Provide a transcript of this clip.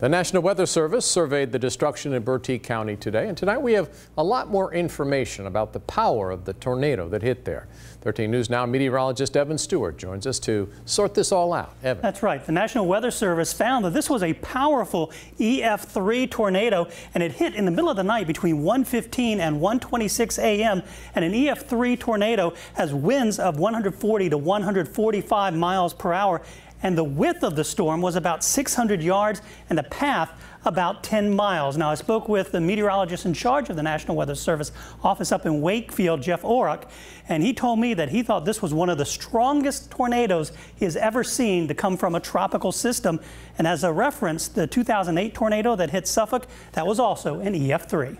The National Weather Service surveyed the destruction in Bertie County today, and tonight we have a lot more information about the power of the tornado that hit there. 13 News Now meteorologist Evan Stewart joins us to sort this all out. Evan. That's right. The National Weather Service found that this was a powerful EF3 tornado, and it hit in the middle of the night between 1:15 and 1:26 a.m. And an EF3 tornado has winds of 140 to 145 miles per hour and the width of the storm was about 600 yards and the path about 10 miles. Now, I spoke with the meteorologist in charge of the National Weather Service office up in Wakefield, Jeff Orrock, and he told me that he thought this was one of the strongest tornadoes he has ever seen to come from a tropical system. And as a reference, the 2008 tornado that hit Suffolk, that was also an EF3.